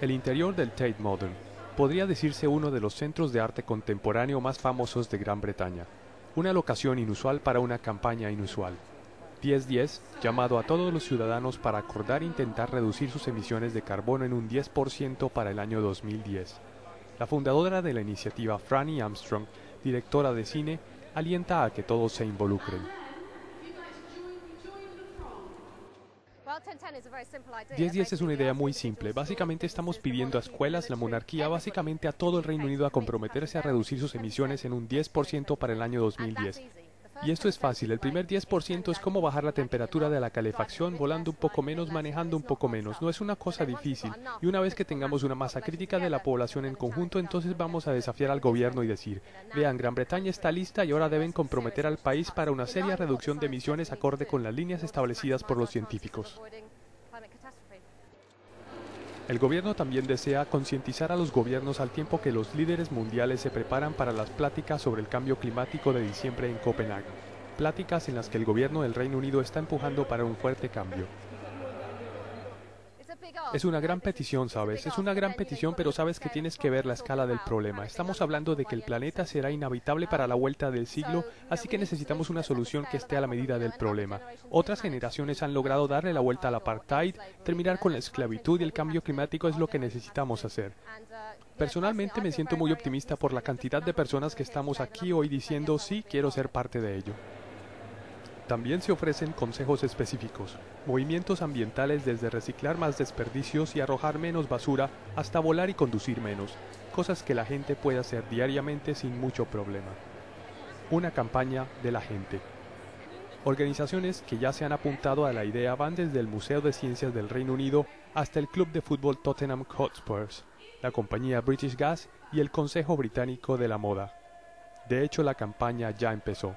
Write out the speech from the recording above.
El interior del Tate Modern podría decirse uno de los centros de arte contemporáneo más famosos de Gran Bretaña, una locación inusual para una campaña inusual. 1010, llamado a todos los ciudadanos para acordar intentar reducir sus emisiones de carbono en un 10% para el año 2010. La fundadora de la iniciativa, Franny Armstrong, directora de cine, alienta a que todos se involucren. 1010 es una idea muy simple. Básicamente estamos pidiendo a escuelas, la monarquía, básicamente a todo el Reino Unido a comprometerse a reducir sus emisiones en un 10% para el año 2010. Y esto es fácil, el primer 10% es cómo bajar la temperatura de la calefacción volando un poco menos, manejando un poco menos. No es una cosa difícil. Y una vez que tengamos una masa crítica de la población en conjunto, entonces vamos a desafiar al gobierno y decir, vean, Gran Bretaña está lista y ahora deben comprometer al país para una seria reducción de emisiones acorde con las líneas establecidas por los científicos. El gobierno también desea concientizar a los gobiernos al tiempo que los líderes mundiales se preparan para las pláticas sobre el cambio climático de diciembre en Copenhague, pláticas en las que el gobierno del Reino Unido está empujando para un fuerte cambio. Es una gran petición, ¿sabes? Es una gran petición, pero sabes que tienes que ver la escala del problema. Estamos hablando de que el planeta será inhabitable para la vuelta del siglo, así que necesitamos una solución que esté a la medida del problema. Otras generaciones han logrado darle la vuelta al apartheid, terminar con la esclavitud y el cambio climático es lo que necesitamos hacer. Personalmente me siento muy optimista por la cantidad de personas que estamos aquí hoy diciendo sí, quiero ser parte de ello. También se ofrecen consejos específicos, movimientos ambientales desde reciclar más desperdicios y arrojar menos basura hasta volar y conducir menos, cosas que la gente puede hacer diariamente sin mucho problema. Una campaña de la gente. Organizaciones que ya se han apuntado a la idea van desde el Museo de Ciencias del Reino Unido hasta el Club de Fútbol Tottenham Hotspurs, la compañía British Gas y el Consejo Británico de la Moda. De hecho, la campaña ya empezó.